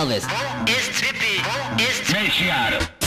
Elvis. It's Tippy. It's Tippy?